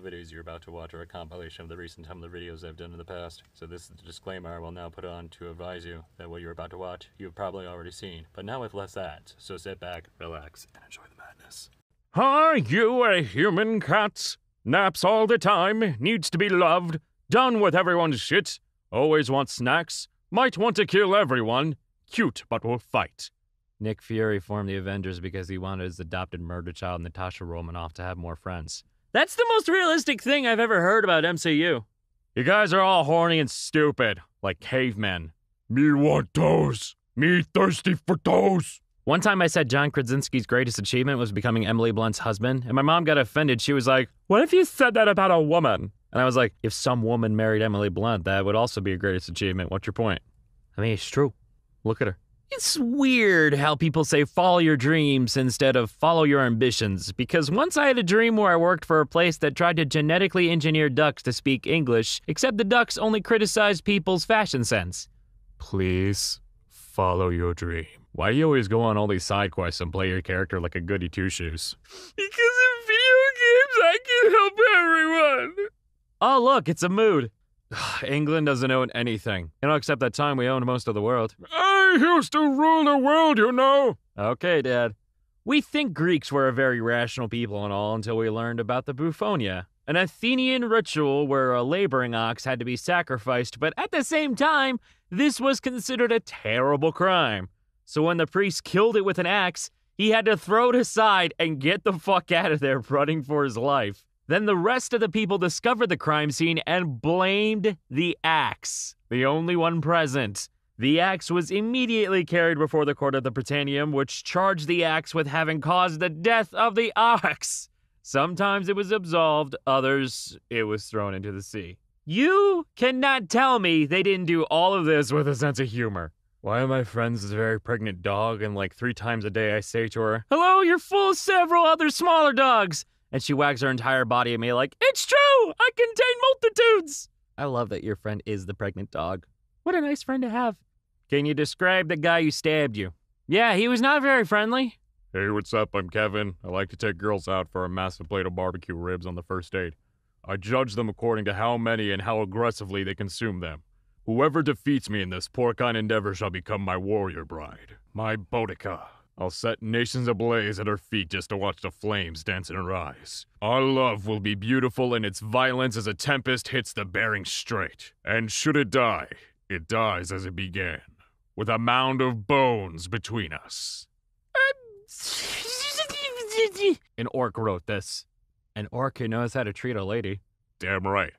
the videos you're about to watch are a compilation of the recent Tumblr videos I've done in the past, so this is the disclaimer I will now put on to advise you that what you're about to watch you have probably already seen, but now with less ads, so sit back, relax, and enjoy the madness. Are you a human cat? Naps all the time, needs to be loved, done with everyone's shit, always wants snacks, might want to kill everyone, cute but will fight. Nick Fury formed the Avengers because he wanted his adopted murder child Natasha Romanoff to have more friends. That's the most realistic thing I've ever heard about MCU. You guys are all horny and stupid, like cavemen. Me want toes. Me thirsty for toes. One time I said John Krasinski's greatest achievement was becoming Emily Blunt's husband, and my mom got offended. She was like, What if you said that about a woman? And I was like, If some woman married Emily Blunt, that would also be a greatest achievement. What's your point? I mean, it's true. Look at her. It's weird how people say follow your dreams instead of follow your ambitions, because once I had a dream where I worked for a place that tried to genetically engineer ducks to speak English, except the ducks only criticized people's fashion sense. Please follow your dream. Why do you always go on all these side quests and play your character like a goody two shoes? Because in video games, I can help everyone. Oh, look, it's a mood. England doesn't own anything. You know, except that time we owned most of the world. I used to rule the world, you know. Okay, Dad. We think Greeks were a very rational people and all until we learned about the Bouphonia, an Athenian ritual where a laboring ox had to be sacrificed, but at the same time, this was considered a terrible crime. So when the priest killed it with an axe, he had to throw it aside and get the fuck out of there running for his life. Then the rest of the people discovered the crime scene and blamed the axe, the only one present. The axe was immediately carried before the court of the Britannium, which charged the axe with having caused the death of the ox. Sometimes it was absolved, others it was thrown into the sea. You cannot tell me they didn't do all of this with a sense of humor. Why are my friends this very pregnant dog, and like three times a day I say to her, Hello, you're full of several other smaller dogs. And she wags her entire body at me like, It's true! I contain multitudes! I love that your friend is the pregnant dog. What a nice friend to have. Can you describe the guy who stabbed you? Yeah, he was not very friendly. Hey, what's up? I'm Kevin. I like to take girls out for a massive plate of barbecue ribs on the first date. I judge them according to how many and how aggressively they consume them. Whoever defeats me in this porcine endeavor shall become my warrior bride, my Boudica. I'll set nations ablaze at her feet just to watch the flames dance in her eyes. Our love will be beautiful in its violence as a tempest hits the Bering Strait. And should it die, it dies as it began, with a mound of bones between us. An orc wrote this. An orc who knows how to treat a lady. Damn right.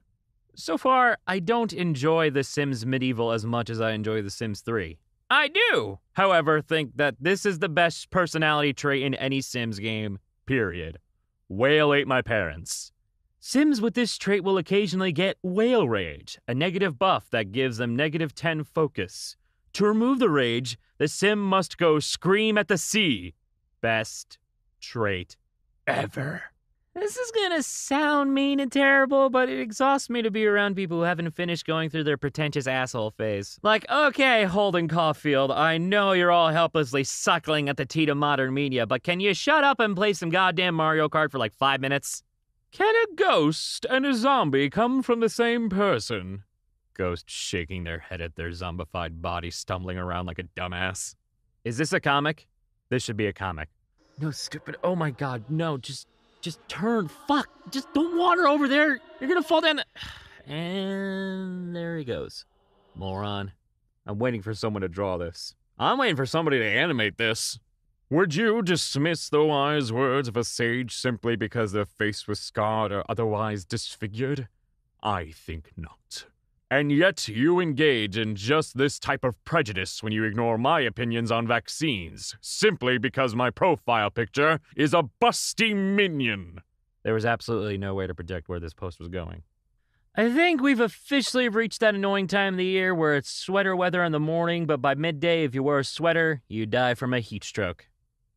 So far, I don't enjoy The Sims Medieval as much as I enjoy The Sims 3. I do, however, think that this is the best personality trait in any Sims game, period. Whale ate my parents. Sims with this trait will occasionally get Whale Rage, a negative buff that gives them negative 10 focus. To remove the rage, the Sim must go scream at the sea. Best trait ever. This is gonna sound mean and terrible, but it exhausts me to be around people who haven't finished going through their pretentious asshole phase. Like, okay, Holden Caulfield, I know you're all helplessly suckling at the teat of modern media, but can you shut up and play some goddamn Mario Kart for like five minutes? Can a ghost and a zombie come from the same person? Ghost shaking their head at their zombified body, stumbling around like a dumbass. Is this a comic? This should be a comic. No, stupid. Oh my god, no, just just turn. Fuck. Just don't water over there. You're gonna fall down the. And there he goes. Moron. I'm waiting for someone to draw this. I'm waiting for somebody to animate this. Would you dismiss the wise words of a sage simply because their face was scarred or otherwise disfigured? I think not. And yet you engage in just this type of prejudice when you ignore my opinions on vaccines, simply because my profile picture is a busty minion. There was absolutely no way to predict where this post was going. I think we've officially reached that annoying time of the year where it's sweater weather in the morning, but by midday, if you wear a sweater, you die from a heat stroke.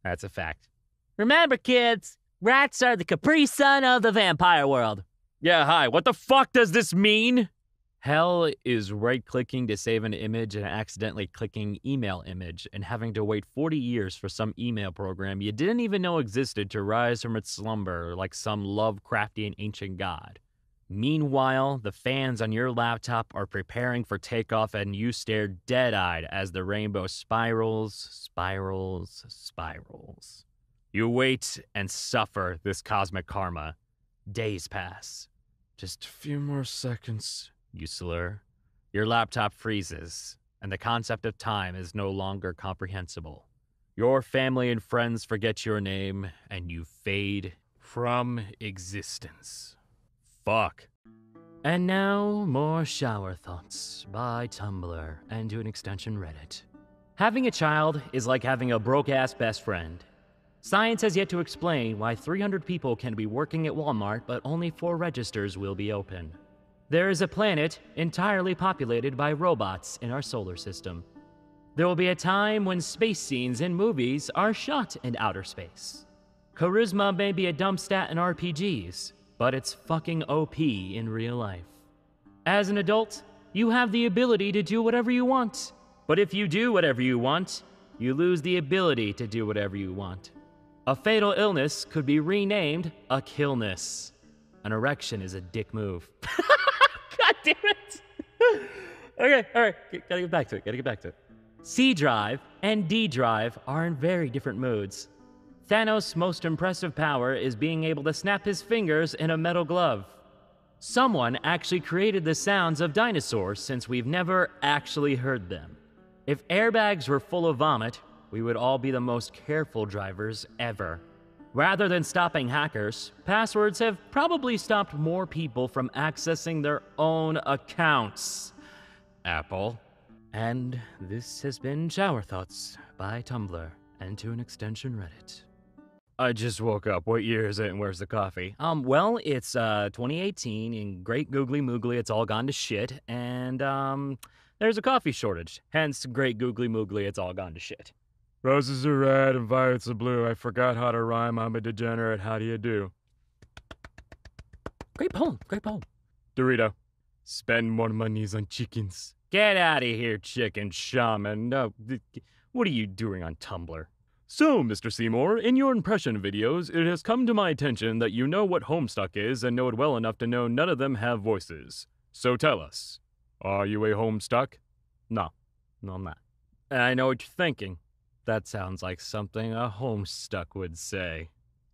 That's a fact. Remember, kids, rats are the Capri Sun of the vampire world. Yeah, hi, what the fuck does this mean? Hell is right clicking to save an image and accidentally clicking email image and having to wait 40 years for some email program you didn't even know existed to rise from its slumber like some Lovecraftian ancient god. Meanwhile, the fans on your laptop are preparing for takeoff and you stare dead eyed as the rainbow spirals, spirals, spirals. You wait and suffer this cosmic karma. Days pass. Just a few more seconds, you slur. Your laptop freezes, and the concept of time is no longer comprehensible. Your family and friends forget your name, and you fade from existence. Fuck. And now, more shower thoughts by Tumblr and to an extension Reddit. Having a child is like having a broke ass best friend. Science has yet to explain why 300 people can be working at Walmart, but only four registers will be open. There is a planet entirely populated by robots in our solar system. There will be a time when space scenes in movies are shot in outer space. Charisma may be a dump stat in RPGs, but it's fucking OP in real life. As an adult, you have the ability to do whatever you want. But if you do whatever you want, you lose the ability to do whatever you want. A fatal illness could be renamed a killness. An erection is a dick move. Damn it! okay, all right, gotta get back to it. Gotta get back to it. C drive and D drive are in very different moods. Thanos' most impressive power is being able to snap his fingers in a metal glove. Someone actually created the sounds of dinosaurs since we've never actually heard them. If airbags were full of vomit, we would all be the most careful drivers ever. Rather than stopping hackers, passwords have probably stopped more people from accessing their own accounts. Apple. And this has been Shower Thoughts by Tumblr and to an extension Reddit. I just woke up. What year is it and where's the coffee? Um, well, it's uh 2018 in Great Googly Moogly. It's all gone to shit. And um there's a coffee shortage. Hence Great Googly Moogly, it's all gone to shit. Roses are red and violets are blue. I forgot how to rhyme. I'm a degenerate. How do you do? Great poem, great poem. Dorito. Spend more monies on chickens. Get out of here, chicken shaman. No, what are you doing on Tumblr? So, Mr. Seymour, in your impression videos, it has come to my attention that you know what Homestuck is and know it well enough to know none of them have voices. So tell us, are you a Homestuck? No, no, I'm not. I know what you're thinking. That sounds like something a homestuck would say.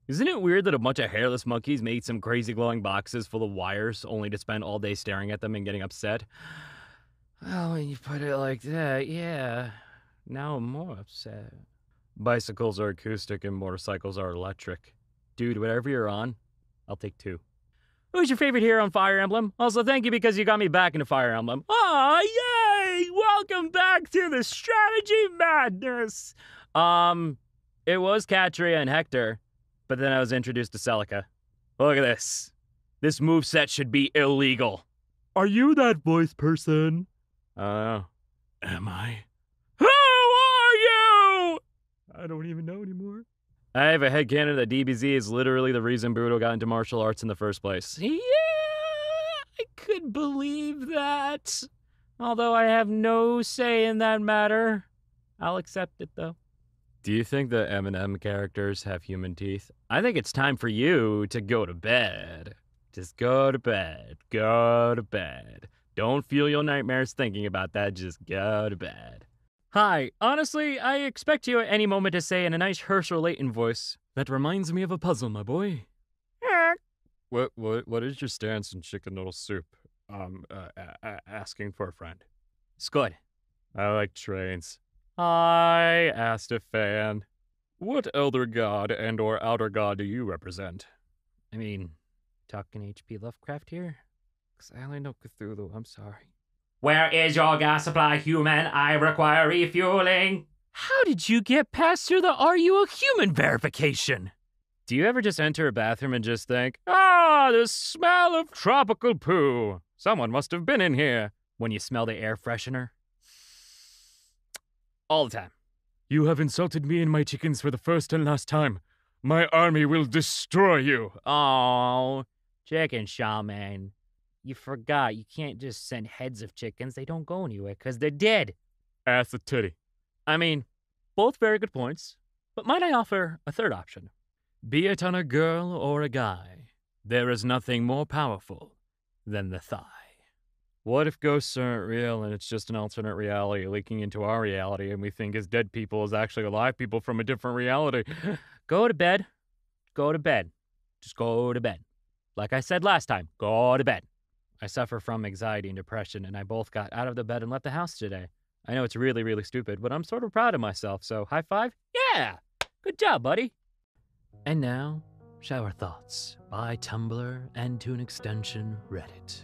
Isn't it weird that a bunch of hairless monkeys made some crazy glowing boxes full of wires only to spend all day staring at them and getting upset? Well, when you put it like that, yeah. Now I'm more upset. Bicycles are acoustic and motorcycles are electric. Dude, whatever you're on, I'll take two. Who's your favorite hero on Fire Emblem? Also, thank you because you got me back into Fire Emblem. Aw, yay! Welcome back to the strategy madness. Um, it was Catria and Hector, but then I was introduced to Celica. Look at this. This move set should be illegal. Are you that voice person? I. Am I? Who are you? I don't even know anymore. I have a headcanon that DBZ is literally the reason Boruto got into martial arts in the first place. Yeah, I could believe that. Although I have no say in that matter. I'll accept it though. Do you think the M&M characters have human teeth? I think it's time for you to go to bed. Just go to bed. Go to bed. Don't fuel your nightmares thinking about that. Just go to bed. Hi, honestly, I expect you at any moment to say in a nice Hershel Layton voice, That reminds me of a puzzle, my boy. What what what is your stance on chicken noodle soup? Um, uh, a- a- asking for a friend. It's good. I like trains. I asked a fan. What elder god and or outer god do you represent? I mean, talking H.P. Lovecraft here? Because I only know Cthulhu, I'm sorry. Where is your gas supply, human? I require refueling. How did you get past through the Are You a Human verification? Do you ever just enter a bathroom and just think, ah, the smell of tropical poo? Someone must have been in here. When you smell the air freshener? All the time. You have insulted me and my chickens for the first and last time. My army will destroy you. Oh, chicken shaman. You forgot. You can't just send heads of chickens. They don't go anywhere because they're dead. Ass a titty. I mean, both very good points. But might I offer a third option? Be it on a girl or a guy, there is nothing more powerful than the thigh. What if ghosts aren't real and it's just an alternate reality leaking into our reality and we think as dead people is actually alive people from a different reality? go to bed. Go to bed. Just go to bed. Like I said last time, go to bed. I suffer from anxiety and depression, and I both got out of the bed and left the house today. I know it's really, really stupid, but I'm sort of proud of myself, so high five? Yeah! Good job, buddy! And now, Shower Thoughts by Tumblr and to an extension, Reddit.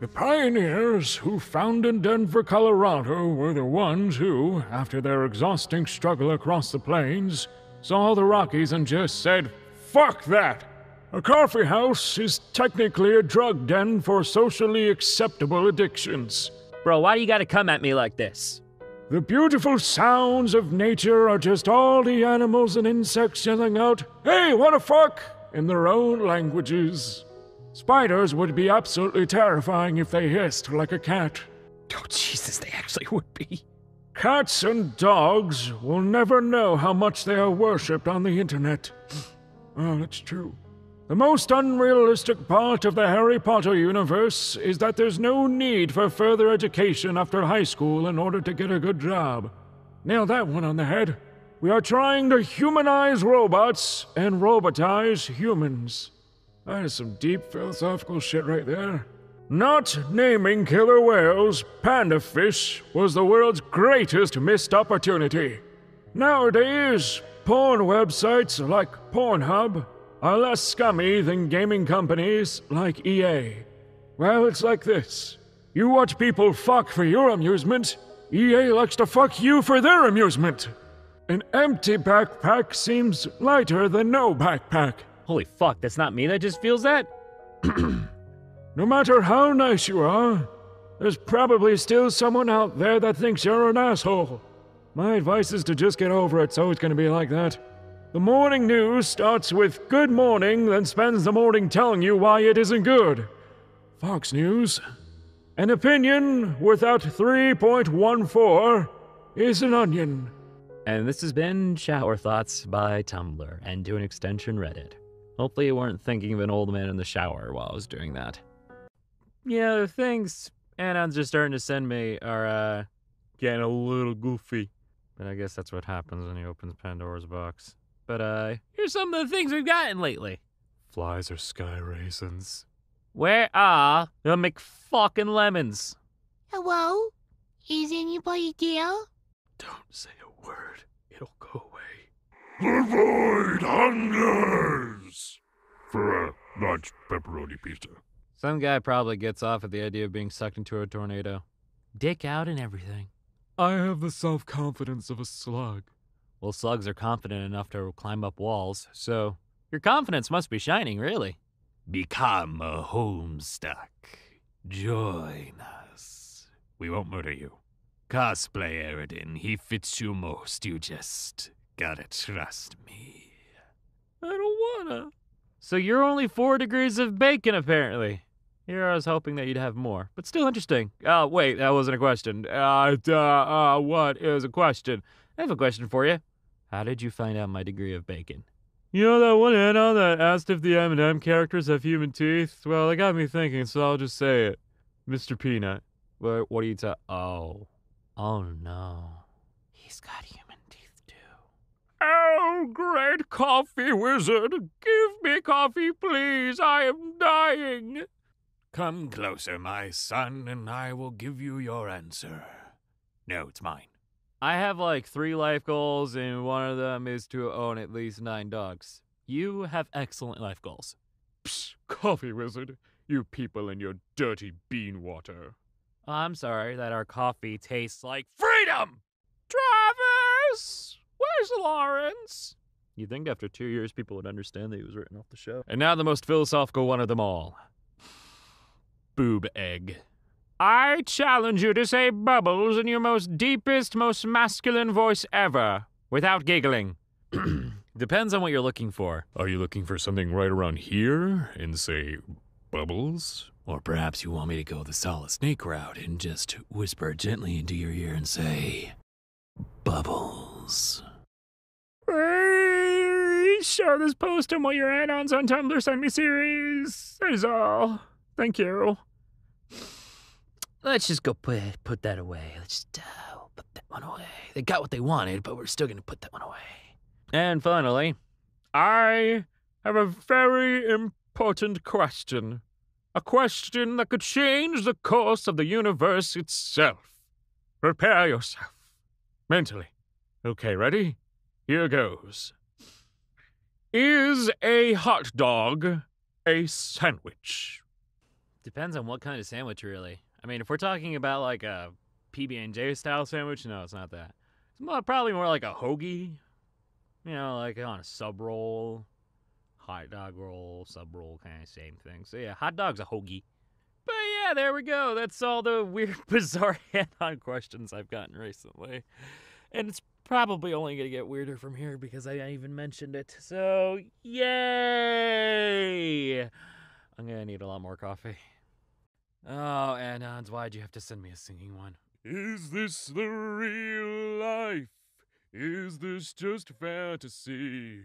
The pioneers who founded Denver, Colorado were the ones who, after their exhausting struggle across the plains, saw the Rockies and just said, Fuck that! A coffee house is technically a drug den for socially acceptable addictions. Bro, why do you gotta come at me like this? The beautiful sounds of nature are just all the animals and insects yelling out, Hey, what a fuck! in their own languages. Spiders would be absolutely terrifying if they hissed like a cat. Oh, Jesus, they actually would be. Cats and dogs will never know how much they are worshipped on the internet. Oh, that's true. The most unrealistic part of the Harry Potter universe is that there's no need for further education after high school in order to get a good job. Nail that one on the head. We are trying to humanize robots and robotize humans. That is some deep philosophical shit right there. Not naming killer whales, panda fish, was the world's greatest missed opportunity. Nowadays, porn websites like Pornhub are less scummy than gaming companies like EA. Well, it's like this you watch people fuck for your amusement, EA likes to fuck you for their amusement. An empty backpack seems lighter than no backpack. Holy fuck, that's not me that just feels that? No matter how nice you are, there's probably still someone out there that thinks you're an asshole. My advice is to just get over it, so it's gonna be like that. The morning news starts with good morning, then spends the morning telling you why it isn't good. Fox News. An opinion without 3.14 is an onion. And this has been Shower Thoughts by Tumblr and to an extension Reddit. Hopefully you weren't thinking of an old man in the shower while I was doing that. Yeah, the things Anon's just starting to send me are uh getting a little goofy. But I guess that's what happens when he opens Pandora's box. But uh here's some of the things we've gotten lately. Flies are sky raisins. Where are the McFucking lemons? Hello? Is anybody there? Don't say a word. It'll go away. The void hungers for a large pepperoni pizza. Some guy probably gets off at the idea of being sucked into a tornado. Dick out and everything. I have the self confidence of a slug. Well, slugs are confident enough to climb up walls, so your confidence must be shining, really. Become a homestuck. Join us. We won't murder you. Cosplay Eridan. He fits you most. You just gotta trust me. I don't wanna. So you're only four degrees of bacon, apparently. Here I was hoping that you'd have more, but still interesting. Oh, wait, that wasn't a question. Uh, duh, uh, what is a question? I have a question for you. How did you find out my degree of bacon? You know that one Anna that asked if the M&M characters have human teeth? Well, it got me thinking, so I'll just say it. Mr. Peanut. What, what are you ta- Oh. Oh, no. He's got human teeth, too. Oh, great coffee wizard! Give me coffee, please! I am dying! Come closer, my son, and I will give you your answer. No, it's mine. I have like three life goals, and one of them is to own at least nine dogs. You have excellent life goals. Psst, coffee wizard. You people and your dirty bean water. I'm sorry that our coffee tastes like freedom! Travis! Where's Lawrence? You'd think after two years people would understand that he was written off the show. And now the most philosophical one of them all Boob egg. I challenge you to say bubbles in your most deepest, most masculine voice ever, without giggling. Depends on what you're looking for. Are you looking for something right around here and say bubbles? Or perhaps you want me to go the solid snake route and just whisper gently into your ear and say, Bubbles. Hey, share this post and what your add-ons on Tumblr send me series. That is all. Thank you. Let's just go put put that away. Let's just uh, put that one away. They got what they wanted, but we're still gonna put that one away. And finally, I have a very important question. A question that could change the course of the universe itself. Prepare yourself. Mentally. Okay, ready? Here goes. Is a hot dog a sandwich? Depends on what kind of sandwich, really. I mean, if we're talking about like a PB and J style sandwich, no, it's not that. It's more, probably more like a hoagie. You know, like on a sub roll, hot dog roll, sub roll, kind of same thing. So yeah, hot dog's a hoagie. But yeah, there we go. That's all the weird, bizarre hand-on questions I've gotten recently, and it's probably only gonna get weirder from here because I even mentioned it. So yay! I'm gonna need a lot more coffee. Oh, Anons, why'd you have to send me a singing one? Is this the real life? Is this just fantasy?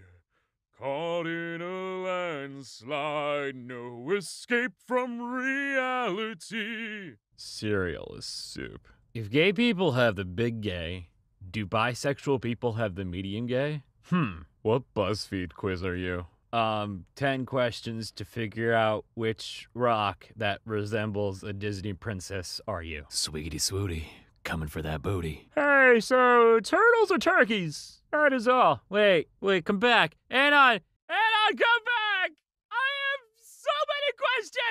Caught in a landslide, no escape from reality. Cereal is soup. If gay people have the big gay, do bisexual people have the medium gay? Hmm. What BuzzFeed quiz are you? Um, 10 questions to figure out which rock that resembles a Disney princess are you? Sweetie swooty, coming for that booty. Hey, so turtles or turkeys? That is all. Wait, wait, come back. Anon! Anon, come back! I have so many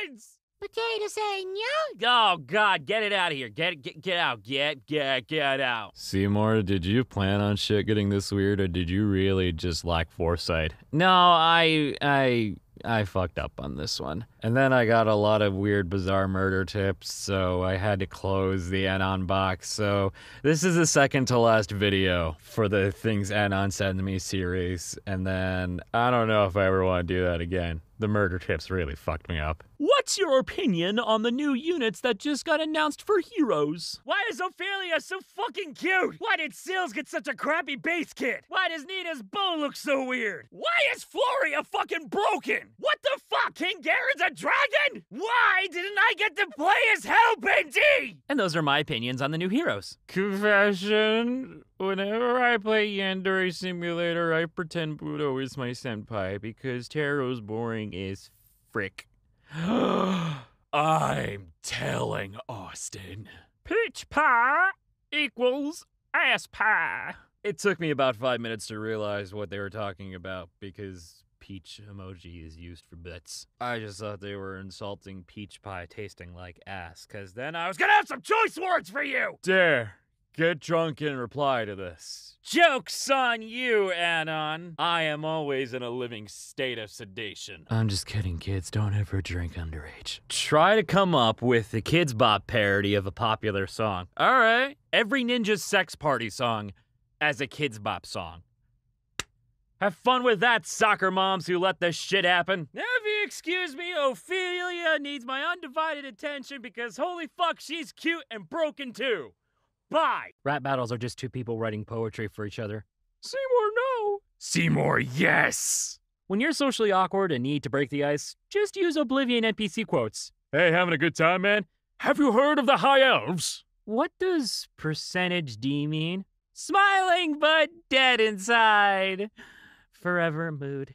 questions! Potato say no. Oh God, get it out of here. Get it, get, get out. Get, get, get out. Seymour, did you plan on shit getting this weird, or did you really just lack foresight? No, I, I, I fucked up on this one. And then I got a lot of weird, bizarre murder tips, so I had to close the Anon box. So this is the second to last video for the Things Anon Send Me series. And then I don't know if I ever want to do that again. The murder tips really fucked me up. What's your opinion on the new units that just got announced for Heroes? Why is Ophelia so fucking cute? Why did Sills get such a crappy base kit? Why does Nina's bow look so weird? Why is Floria fucking broken? What the fuck? King Garen's a dragon? Why didn't I get to play as Hellbent And those are my opinions on the new Heroes. Confession. Whenever I play Yandere Simulator, I pretend Budo is my senpai because Taro's boring as frick. I'm telling Austin. Peach pie equals ass pie. It took me about five minutes to realize what they were talking about because peach emoji is used for bits. I just thought they were insulting peach pie tasting like ass, because then I was gonna have some choice words for you! Dare. Get drunk and reply to this. Joke's on you, Anon. I am always in a living state of sedation. I'm just kidding, kids. Don't ever drink underage. Try to come up with a Kidz Bop parody of a popular song. All right. Every Ninja's Sex Party song as a Kidz Bop song. Have fun with that, soccer moms who let this shit happen. Now, if you excuse me, Ophelia needs my undivided attention because holy fuck, she's cute and broken too. Bye. Rap battles are just two people writing poetry for each other. Seymour, no. Seymour, yes. When you're socially awkward and need to break the ice, just use Oblivion NPC quotes. Hey, having a good time, man? Have you heard of the High Elves? What does percentage D mean? Smiling but dead inside. Forever mood.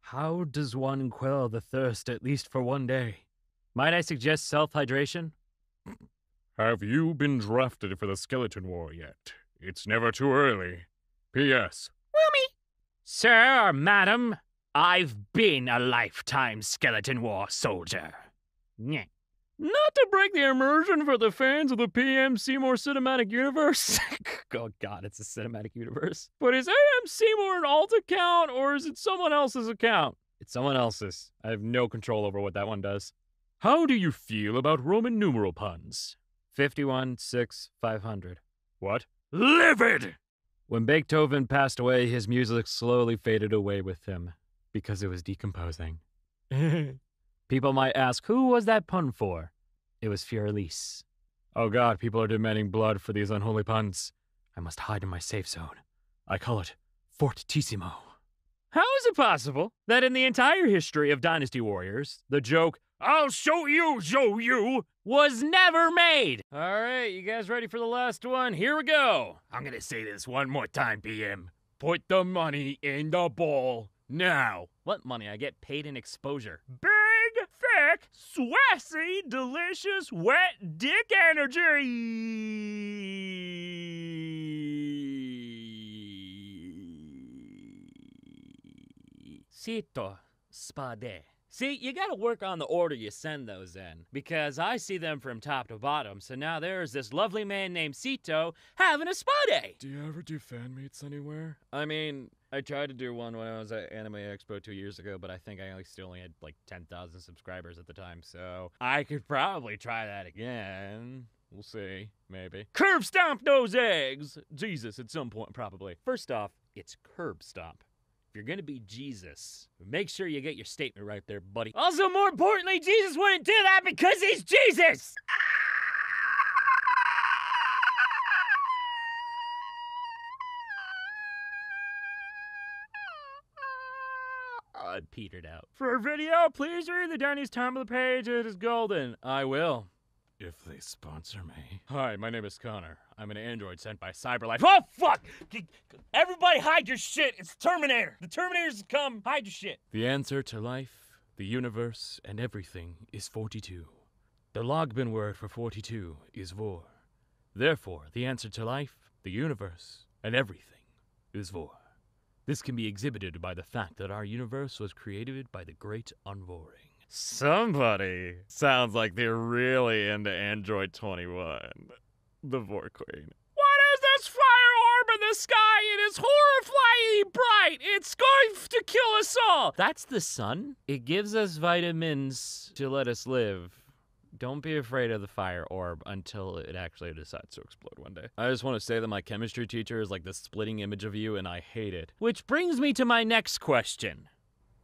How does one quell the thirst at least for one day? Might I suggest self hydration? Have you been drafted for the Skeleton War yet? It's never too early. P.S. Wilmy! Sir, or madam, I've been a lifetime Skeleton War soldier. Nyeh. Not to break the immersion for the fans of the PM Seymour Cinematic Universe. Oh god, it's a cinematic universe. but is AM Seymour an alt account or is it someone else's account? It's someone else's. I have no control over what that one does. How do you feel about Roman numeral puns? 51, 6, 500. What? Livid! When Beethoven passed away, his music slowly faded away with him because it was decomposing. People might ask, who was that pun for? It was Für Elise. Oh god, people are demanding blood for these unholy puns. I must hide in my safe zone. I call it Fortissimo. How is it possible that in the entire history of Dynasty Warriors, the joke, I'll show you, show you, was never made? All right, you guys ready for the last one? Here we go. I'm gonna say this one more time, PM. Put the money in the bowl now. What money? I get paid in exposure. Big, thick, swassy, delicious, wet dick energy. Sito spade. See, you gotta work on the order you send those in, because I see them from top to bottom, so now there's this lovely man named Sito having a spa day. Do you ever do fan meets anywhere? I mean, I tried to do one when I was at Anime Expo two years ago, but I think I still only had like 10,000 subscribers at the time, so I could probably try that again. We'll see, maybe. Curb stomp those eggs! Jesus, at some point, probably. First off, it's curb stomp. If you're gonna be Jesus, make sure you get your statement right there, buddy. Also, more importantly, Jesus wouldn't do that because he's Jesus! I petered out. For a video, please read the of the page. It is golden. I will. If they sponsor me. Hi, my name is Connor. I'm an android sent by CyberLife. Oh, fuck! Everybody hide your shit. It's Terminator. The Terminators come. Hide your shit. The answer to life, the universe, and everything is 42. The Lojban word for 42 is vor. Therefore, the answer to life, the universe, and everything is vor. This can be exhibited by the fact that our universe was created by the Great Unvoring. Somebody sounds like they're really into Android 21. The Vor Queen. What is this fire orb in the sky? It is horrifyingly bright. It's going to kill us all. That's the sun. It gives us vitamins to let us live. Don't be afraid of the fire orb until it actually decides to explode one day. I just want to say that my chemistry teacher is like the splitting image of you, and I hate it. Which brings me to my next question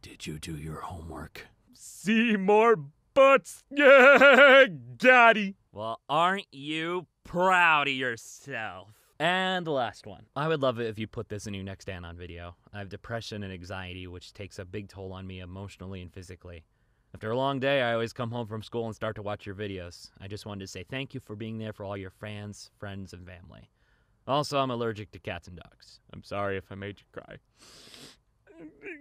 Did you do your homework? See more butts? Yeah, Daddy. Well, aren't you proud of yourself? And the last one. I would love it if you put this in your next Anon video. I have depression and anxiety, which takes a big toll on me emotionally and physically. After a long day, I always come home from school and start to watch your videos. I just wanted to say thank you for being there for all your fans, friends, and family. Also, I'm allergic to cats and dogs. I'm sorry if I made you cry.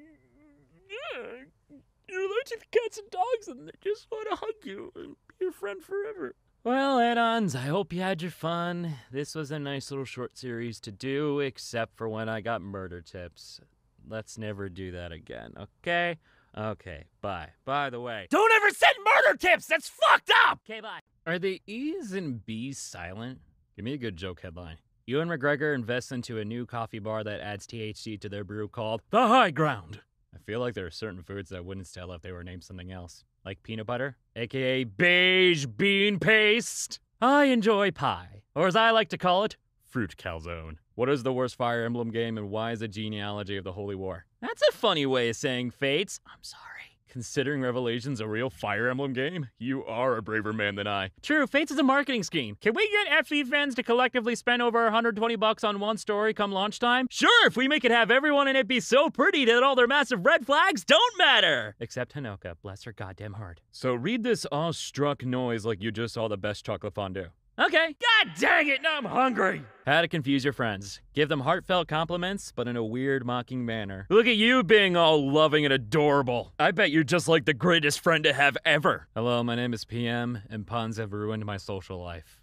You're allergic to cats and dogs, and they just want to hug you and be your friend forever. Well, add-ons, I hope you had your fun. This was a nice little short series to do, except for when I got murder tips. Let's never do that again, okay? Okay, bye. By the way, don't ever send murder tips! That's fucked up! Okay, bye. Are the E's and B's silent? Give me a good joke headline. Ewan McGregor invests into a new coffee bar that adds THC to their brew called The High Ground. I feel like there are certain foods that I wouldn't sell if they were named something else. Like peanut butter, aka beige bean paste. I enjoy pie, or as I like to call it, fruit calzone. What is the worst Fire Emblem game and why is it genealogy of the Holy War? That's a funny way of saying fates. I'm sorry. Considering Revelation's a real Fire Emblem game, you are a braver man than I. True, Fates is a marketing scheme. Can we get FE fans to collectively spend over 120 bucks on one story come launch time? Sure, if we make it have everyone in it be so pretty that all their massive red flags don't matter! Except Hinoka, bless her goddamn heart. So read this awestruck noise like you just saw the best chocolate fondue. Okay. God dang it, now I'm hungry. How to confuse your friends. Give them heartfelt compliments, but in a weird, mocking manner. Look at you being all loving and adorable. I bet you're just like the greatest friend to have ever. Hello, my name is PM, and puns have ruined my social life.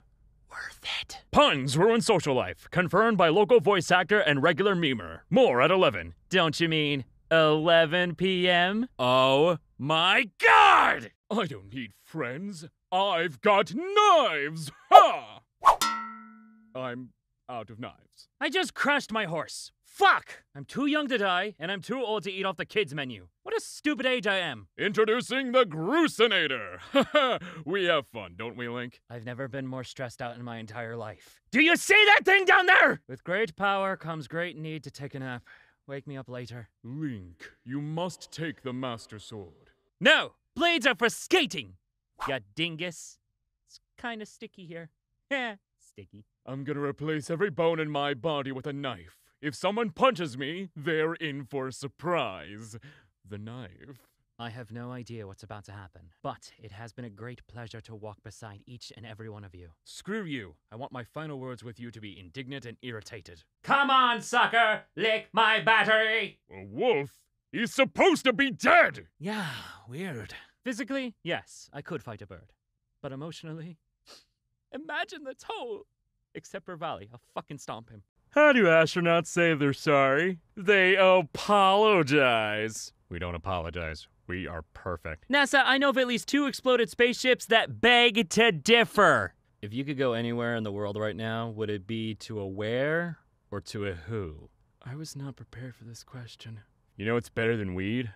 Worth it. Puns ruin social life. Confirmed by local voice actor and regular memer. More at 11. Don't you mean 11 p.m.? Oh my god! I don't need friends. I've got knives! Ha! I'm out of knives. I just crashed my horse. Fuck! I'm too young to die, and I'm too old to eat off the kids' menu. What a stupid age I am. Introducing the Grucinator! we have fun, don't we, Link? I've never been more stressed out in my entire life. Do you see that thing down there? With great power comes great need to take a nap. Wake me up later. Link, you must take the Master Sword. No! Blades are for skating. Ya dingus. It's kind of sticky here. Heh, sticky. I'm gonna replace every bone in my body with a knife. If someone punches me, they're in for a surprise. The knife. I have no idea what's about to happen, but it has been a great pleasure to walk beside each and every one of you. Screw you. I want my final words with you to be indignant and irritated. Come on, sucker. Lick my battery. A wolf? He's supposed to be dead! Yeah, weird. Physically, yes, I could fight a bird. But emotionally, imagine the toll. Except for Valley, I'll fucking stomp him. How do astronauts say they're sorry? They apologize. We don't apologize. We are perfect. NASA, I know of at least two exploded spaceships that beg to differ. If you could go anywhere in the world right now, would it be to a where or to a who? I was not prepared for this question. You know what's better than weed?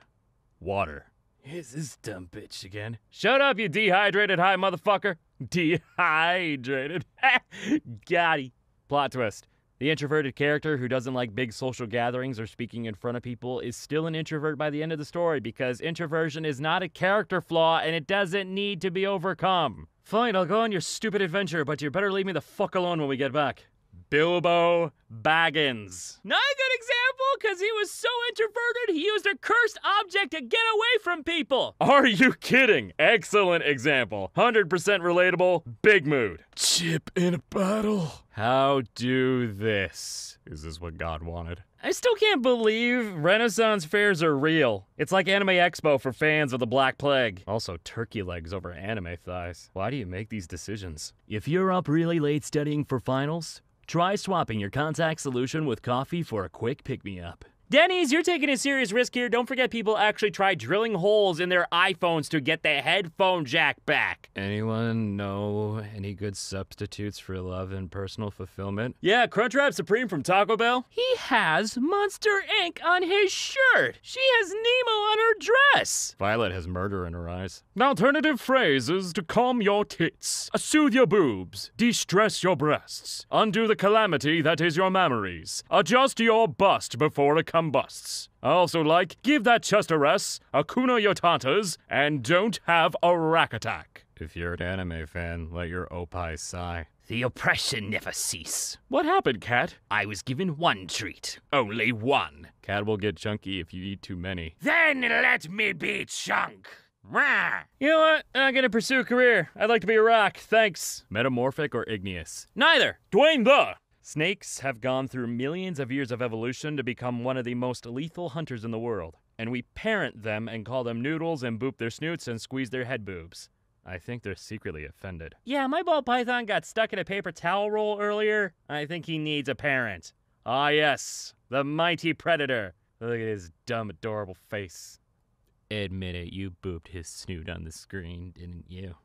Water. Here's this dumb bitch again. Shut up, you dehydrated high motherfucker. Dehydrated. Got he. Plot twist. The introverted character who doesn't like big social gatherings or speaking in front of people is still an introvert by the end of the story because introversion is not a character flaw and it doesn't need to be overcome. Fine, I'll go on your stupid adventure, but you better leave me the fuck alone when we get back. Bilbo Baggins. Not a good example because he was so introverted he used a cursed object to get away from people. Are you kidding? Excellent example. 100% relatable, big mood. Chip in a bottle. How do this? Is this what God wanted? I still can't believe Renaissance fairs are real. It's like Anime Expo for fans of the Black Plague. Also, turkey legs over anime thighs. Why do you make these decisions? If you're up really late studying for finals, try swapping your contact solution with coffee for a quick pick me up. Denny's, you're taking a serious risk here. Don't forget people actually try drilling holes in their iPhones to get the headphone jack back. Anyone know any good substitutes for love and personal fulfillment? Yeah, Crunchwrap Supreme from Taco Bell. He has Monster Inc. on his shirt. She has Nemo on her dress. Violet has murder in her eyes. Alternative phrases to calm your tits, uh, soothe your boobs, de-stress your breasts, undo the calamity that is your memories, adjust your bust before it combusts. I also like give that chest a rest, Hakuna your tatas, and don't have a rack attack. If you're an anime fan, let your opie sigh. The oppression never cease. What happened, Cat? I was given one treat. Only one. Cat will get chunky if you eat too many. Then let me be chunk. Rah. You know what? I'm gonna pursue a career. I'd like to be a rock. Thanks. Metamorphic or igneous? Neither. Dwayne the. Snakes have gone through millions of years of evolution to become one of the most lethal hunters in the world. And we parent them and call them noodles and boop their snoots and squeeze their head boobs. I think they're secretly offended. Yeah, my ball python got stuck in a paper towel roll earlier. I think he needs a parent. Ah, yes, the mighty predator. Look at his dumb, adorable face. Admit it, you booped his snoot on the screen, didn't you?